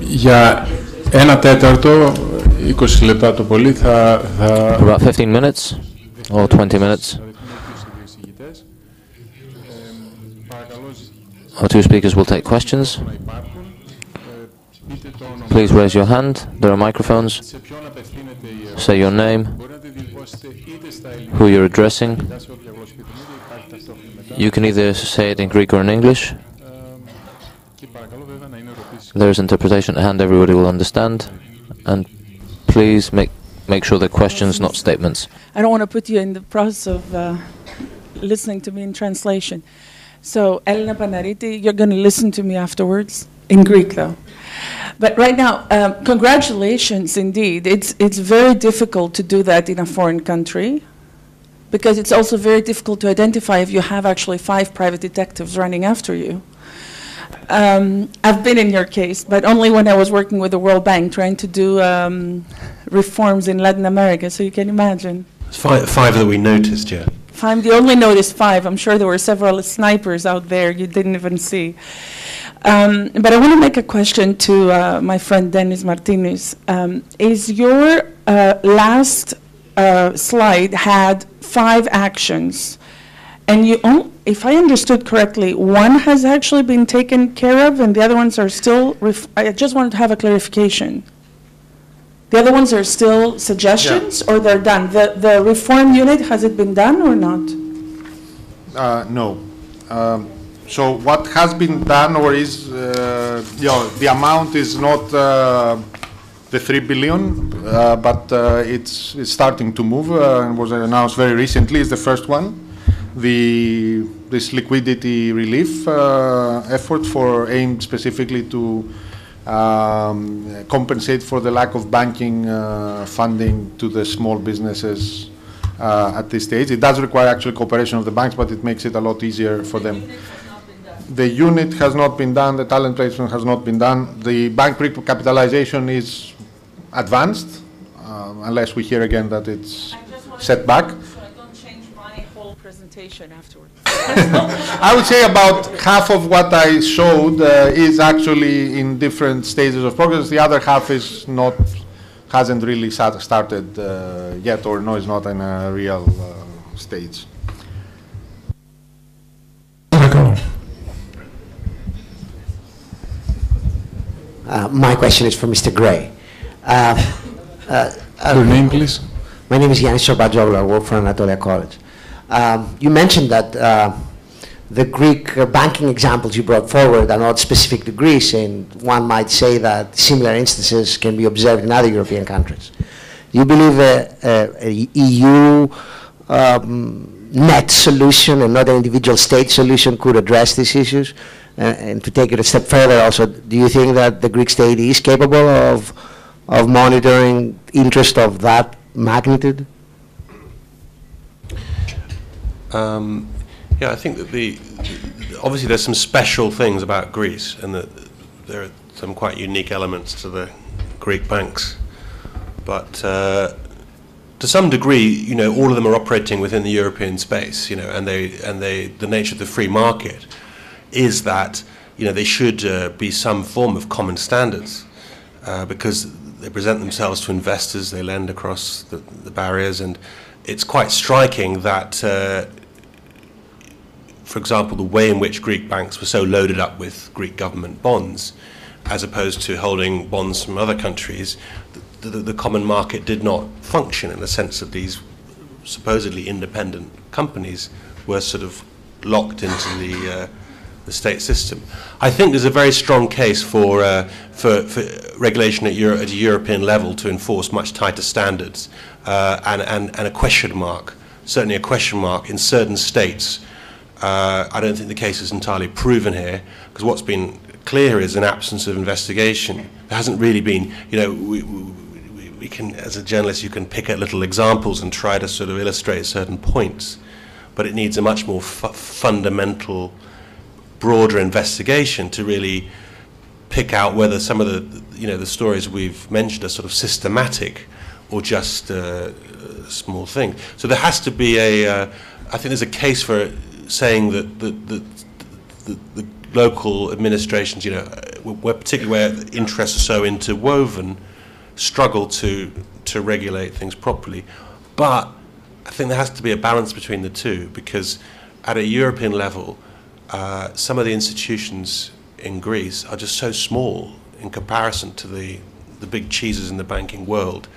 Για ένα τέταρτο, 20 λεπτά το πολύ, θα... θα... About 15 minutes or 20 minutes. Our two speakers will take questions. Please raise your hand. There are microphones. Say your name, who you're addressing. You can either say it in Greek or in English. There is interpretation at hand, everybody will understand. And please make, make sure they're questions, not statements. I don't want to put you in the process of uh, listening to me in translation. So, Elena Panariti, you're going to listen to me afterwards, in Greek though. But right now, um, congratulations indeed. It's, it's very difficult to do that in a foreign country because it's also very difficult to identify if you have actually five private detectives running after you. Um, I've been in your case, but only when I was working with the World Bank trying to do um, reforms in Latin America, so you can imagine. Five, five that we noticed, yeah. Five, you only noticed five. I'm sure there were several snipers out there you didn't even see. Um, but I want to make a question to uh, my friend Dennis Martinez. Um, is your uh, last uh, slide had five actions, and you, if I understood correctly, one has actually been taken care of, and the other ones are still. I just wanted to have a clarification. The other ones are still suggestions, or they're done. The the reform unit has it been done or not? Uh, no. Um, so what has been done or is, uh, you know, the amount is not uh, the 3 billion, uh, but uh, it's, it's starting to move uh, and was announced very recently is the first one. The, this liquidity relief uh, effort for aimed specifically to um, compensate for the lack of banking uh, funding to the small businesses uh, at this stage. It does require actual cooperation of the banks, but it makes it a lot easier for them. The unit has not been done, the talent placement has not been done. The bank recapitalization is advanced, uh, unless we hear again that it's set back. So I don't change my whole presentation. I would say about half of what I showed uh, is actually in different stages of progress. The other half is not, hasn't really started uh, yet, or no, is not in a real uh, stage. Uh, my question is for Mr. Gray. Uh, uh, Your name, please. My name is Yanis Sobajoglou. I work for Anatolia College. Um, you mentioned that uh, the Greek banking examples you brought forward are not specific to Greece, and one might say that similar instances can be observed in other European countries. Do you believe a, a, a EU um, net solution and not an individual state solution could address these issues? Uh, and to take it a step further, also, do you think that the Greek state is capable of of monitoring interest of that magnitude? Um, yeah, I think that the obviously there's some special things about Greece, and that there are some quite unique elements to the Greek banks. But uh, to some degree, you know, all of them are operating within the European space, you know, and they and they the nature of the free market is that you know they should uh, be some form of common standards uh, because they present themselves to investors, they lend across the, the barriers, and it's quite striking that, uh, for example, the way in which Greek banks were so loaded up with Greek government bonds, as opposed to holding bonds from other countries, the, the, the common market did not function in the sense that these supposedly independent companies were sort of locked into the uh, the state system. I think there's a very strong case for, uh, for, for regulation at, Euro- at a European level to enforce much tighter standards uh, and, and, and a question mark, certainly a question mark in certain states. Uh, I don't think the case is entirely proven here because what's been clear is an absence of investigation. There hasn't really been, you know, we, we, we can, as a journalist, you can pick at little examples and try to sort of illustrate certain points, but it needs a much more fu- fundamental broader investigation to really pick out whether some of the you know the stories we've mentioned are sort of systematic or just uh, small thing. So there has to be a uh, I think there's a case for saying that the the, the, the local administrations you know where particularly where interests are so interwoven, struggle to to regulate things properly. But I think there has to be a balance between the two because at a European level, uh, some of the institutions in Greece are just so small in comparison to the, the big cheeses in the banking world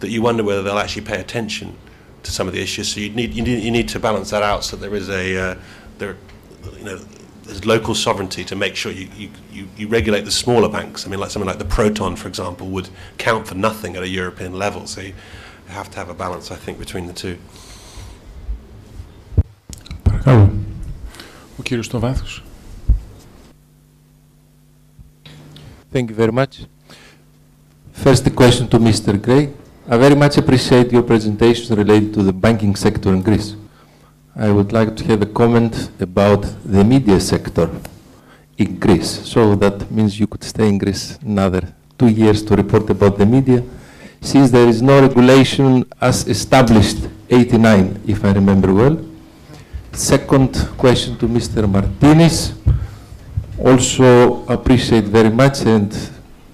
that you wonder whether they'll actually pay attention to some of the issues. So you need, you need, you need to balance that out so there is a, uh, there, you know, there's local sovereignty to make sure you, you, you, you regulate the smaller banks. I mean, like something like the Proton, for example, would count for nothing at a European level. So you have to have a balance, I think, between the two. Παρακαλώ. Ο κύριος στο βάθος. Thank you very much. First, the question to Mr. Gray. I very much appreciate your presentation related to the banking sector in Greece. I would like to have a comment about the media sector in Greece. So that means you could stay in Greece another two years to report about the media, since there is no regulation as established 89, if I remember well. Second question to Mr. Martinez also appreciate very much and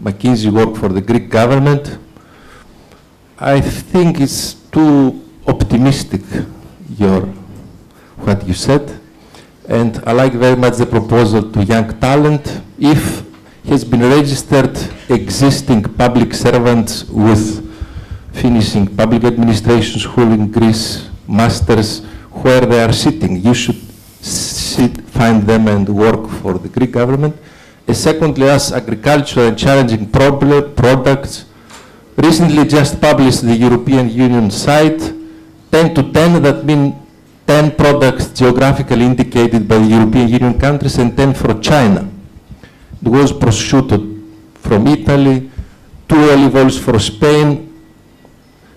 McKinsey work for the Greek government. I think it's too optimistic your what you said and I like very much the proposal to young talent if has been registered existing public servants with finishing public administration school in Greece, masters, where they are sitting. You should sit, find them and work for the Greek government. And secondly, as agriculture and challenging problem, products, recently just published the European Union site, 10 to 10, that means 10 products geographically indicated by the European Union countries and 10 for China. It was prosciutto from Italy, two olive oils for Spain,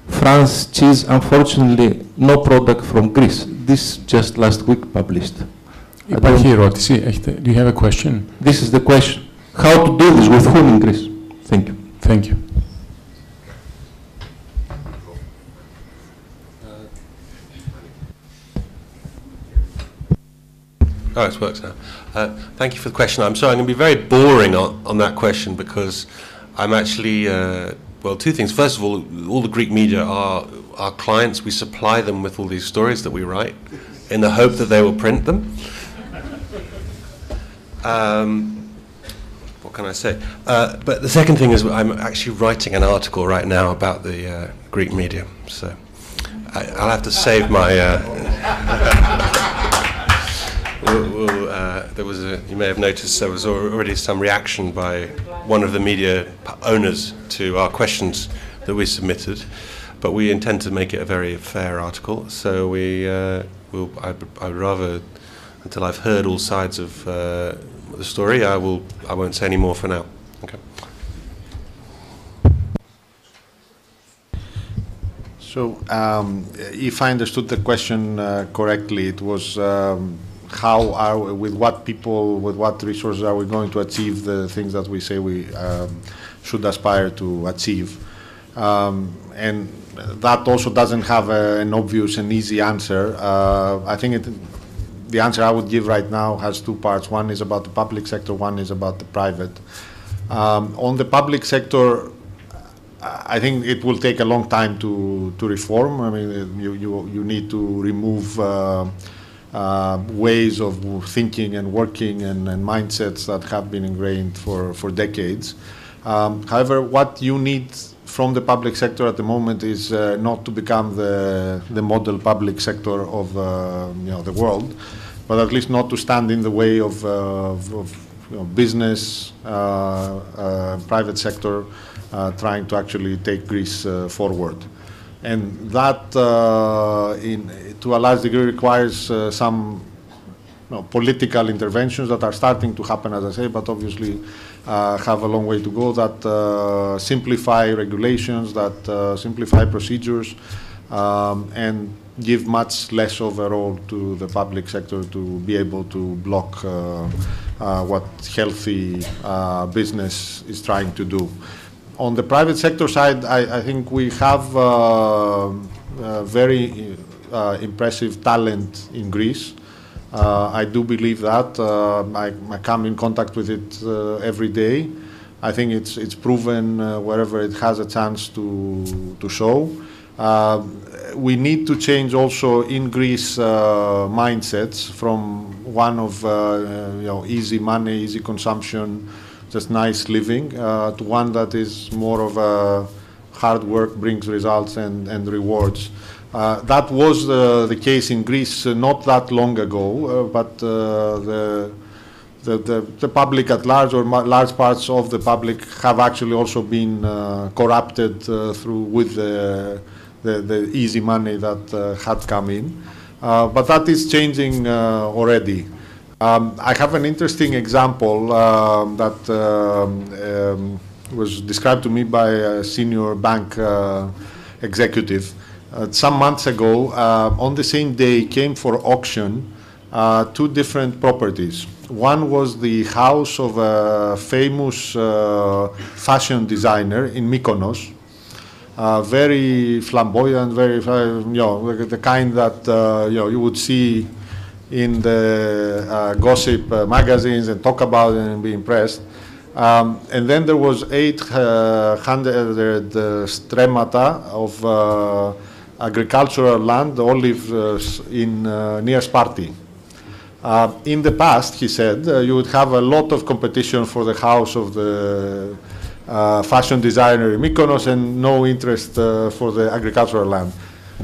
France cheese, unfortunately, no product from Greece. This just last week published. Υπάρχει ερώτηση. Έχετε, do you have a question? This is the question. How to do this with whom in Greece? It works now. Uh, thank you for the question. I'm sorry, I'm going to be very boring on, on that question because I'm actually, uh, well, two things. First of all, all the Greek media are our clients. We supply them with all these stories that we write in the hope that they will print them. Um, what can I say? Uh, but the second thing is I'm actually writing an article right now about the uh, Greek media. So I, I'll have to save my. Uh, there was a, you may have noticed there was already some reaction by one of the media owners to our questions that we submitted, but we intend to make it a very fair article. So we uh, will. I, I would rather, until I've heard all sides of uh, the story, I will. I won't say any more for now. Okay. So, um, if I understood the question uh, correctly, it was um, how are we, with what people, with what resources are we going to achieve the things that we say we um, should aspire to achieve? Um, and that also doesn't have a, an obvious and easy answer. Uh, I think it, the answer I would give right now has two parts. One is about the public sector, one is about the private. Um, on the public sector, I think it will take a long time to, to reform. I mean, you, you, you need to remove uh, uh, ways of thinking and working and, and, mindsets that have been ingrained for, for decades. Um, however, what you need from the public sector at the moment is uh, not to become the, the model public sector of uh, you know, the world, but at least not to stand in the way of, uh, of, of you know, business, uh, uh, private sector trying to actually take Greece forward. And that, in, to a large degree, requires some you know, political interventions that are starting to happen, as I say, but obviously uh, have a long way to go that uh, simplify regulations, that uh, simplify procedures, um, and give much less role to the public sector to be able to block what healthy business is trying to do. On the private sector side, I, I think we have very impressive talent in Greece. Uh, I do believe that. Uh, I, I, come in contact with it uh, every day. I think it's, it's proven uh, wherever it has a chance to, to show. Uh, we need to change also in Greece uh, mindsets from one of you know, easy money, easy consumption, just nice living, to one that is more of a hard work brings results and, and rewards. Uh, that was uh, the case in Greece uh, not that long ago, but the, the, the, the, public at large or large parts of the public have actually also been corrupted through with the, the, the, easy money that had come in. but that is changing already. Um, I have an interesting example um, that um, um, was described to me by a senior bank uh, executive uh, some months ago, uh, on the same day, came for auction uh, two different properties. One was the house of a famous fashion designer in Mykonos, uh, very flamboyant, very uh, you know the kind that uh, you know you would see in the gossip magazines and talk about and be impressed. Um, and then there was 800 stremata of agricultural land, olive uh, in uh, near Sparti. Uh, in the past, he said, you would have a lot of competition for the house of the fashion designer in Mykonos and no interest for the agricultural land.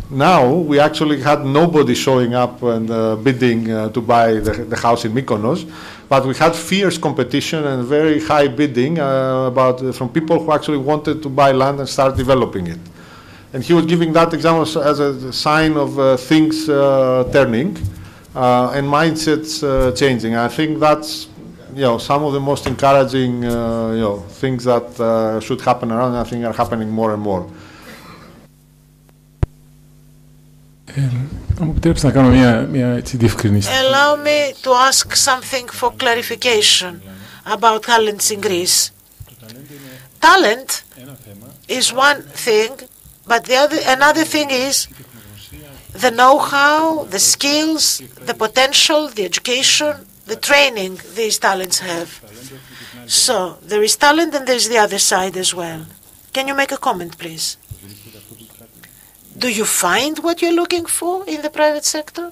Now we actually had nobody showing up and uh, bidding uh, to buy the, the, house in Mykonos, but we had fierce competition and very high bidding uh, about from people who actually wanted to buy land and start developing it. And he was giving that example as a sign of uh, things uh, turning uh, and mindsets uh, changing. I think that's you know some of the most encouraging uh, you know things that uh, should happen around. I think are happening more and more. Allow me to ask something for clarification about talents in Greece. Talent is one thing but the other, another thing is the know-how, the skills, the potential, the education, the training these talents have. So there is talent and there's the other side as well. Can you make a comment, please? Do you find what you're looking for in the private sector?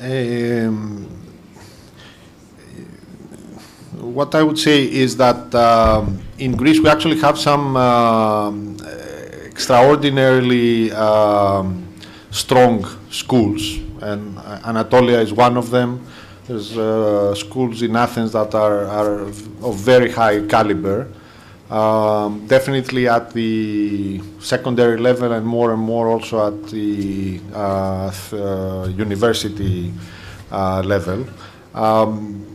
Um, what I would say is that um, in Greece we actually have some um, extraordinarily um, strong schools, and Anatolia is one of them. There's uh, schools in Athens that are, are of very high caliber. Um, definitely at the secondary level and more and more also at the uh, uh, university uh, level. Um,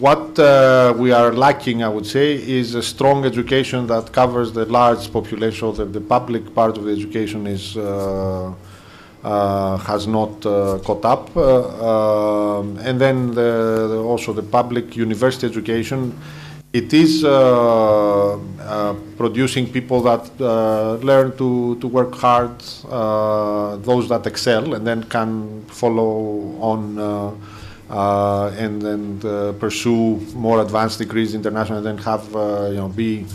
what uh, we are lacking, I would say, is a strong education that covers the large population. That the public part of the education is uh, uh, has not uh, caught up, uh, um, and then the, the also the public university education. It is uh, producing people that learn to, to work hard, those that excel, and then can follow on and and uh, pursue more advanced degrees internationally, and have uh, you know be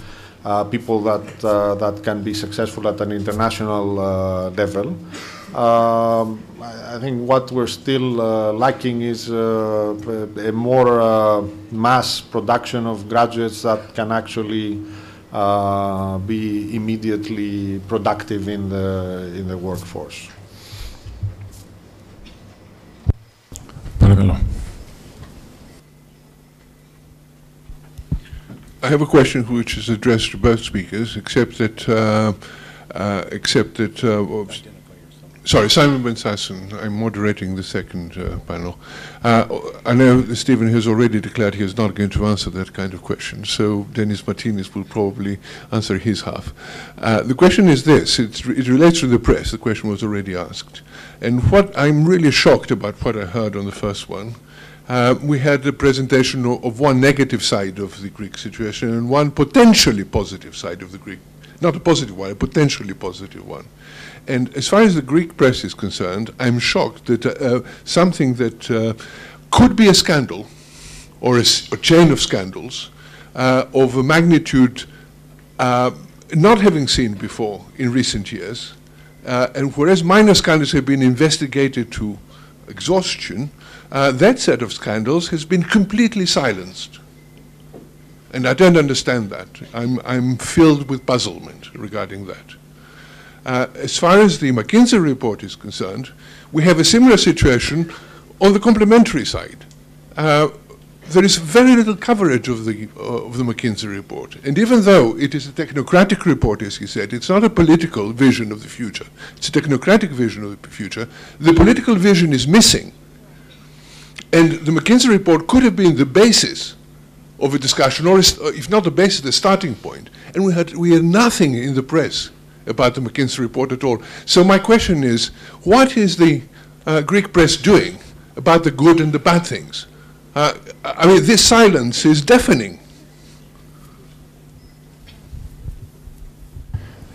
people that that can be successful at an international level. Um, I think what we're still uh, lacking is uh, a more uh, mass production of graduates that can actually be immediately productive in the in the workforce. I have a question which is addressed to both speakers, except that, uh, uh, except that, uh, sorry, Simon Ben Sasson, I'm moderating the second uh, panel. Uh, I know Stephen has already declared he is not going to answer that kind of question, so Dennis Martinez will probably answer his half. The question is this, it relates to the press, the question was already asked. And what I'm really shocked about what I heard on the first one, uh, we had a presentation of, of, one negative side of the Greek situation and one potentially positive side of the Greek not a positive one, a potentially positive one. And as far as the Greek press is concerned, I'm shocked that uh, something that uh, could be a scandal or a, chain of scandals uh, of a magnitude uh, not having seen before in recent years, uh, and whereas minor scandals have been investigated to exhaustion, uh, that set of scandals has been completely silenced. And I don't understand that. I'm, I'm filled with puzzlement regarding that. Uh, as far as the McKinsey report is concerned, we have a similar situation on the complementary side. Uh, there is very little coverage of the, uh, of the McKinsey report. And even though it is a technocratic report, as he said, it's not a political vision of the future. It's a technocratic vision of the future. The political vision is missing. And the McKinsey report could have been the basis of a discussion, or if not the basis, the starting point. And we had, we had nothing in the press about the McKinsey report at all. So my question is, what is the uh, Greek press doing about the good and the bad things? Uh, I mean, this silence is deafening.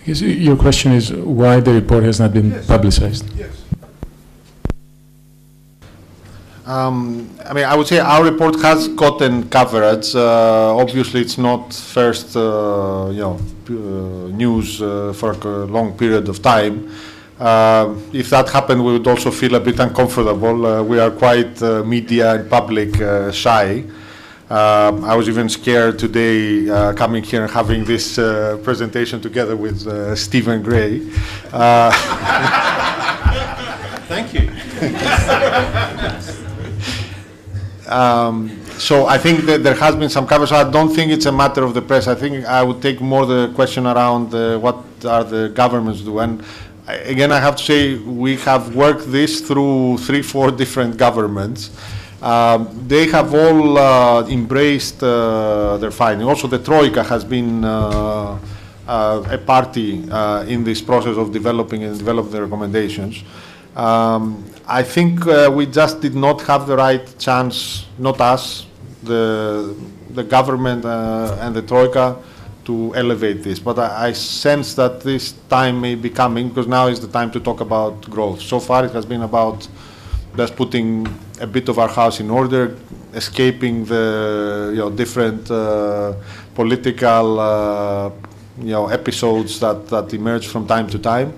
Yes, your question is why the report has not been yes. publicized. Yes. Um, I mean, I would say our report has gotten coverage. Uh, obviously, it's not first, uh, you know, uh, news uh, for a long period of time. Uh, if that happened, we would also feel a bit uncomfortable. Uh, we are quite uh, media and public uh, shy. Um, I was even scared today uh, coming here and having this presentation together with Stephen Gray. Thank you. um, so I think that there has been some coverage. I don't think it's a matter of the press. I think I would take more the question around what are the governments doing again, I have to say we have worked this through three, four different governments. Um, they have all uh, embraced uh, their finding. Also, the Troika has been uh, uh a party uh, in this process of developing and developing the recommendations. Um, I think uh, we just did not have the right chance, not us, the, the government and the Troika, to elevate this. But I, I, sense that this time may be coming because now is the time to talk about growth. So far, it has been about just putting a bit of our house in order, escaping the you know different uh, political uh, you know episodes that that emerge from time to time.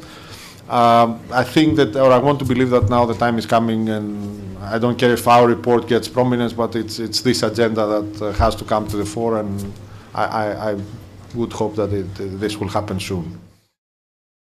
Um, I think that, or I want to believe that now the time is coming, and I don't care if our report gets prominence, but it's it's this agenda that uh, has to come to the fore, and I, I, I would hope that it, this will happen soon.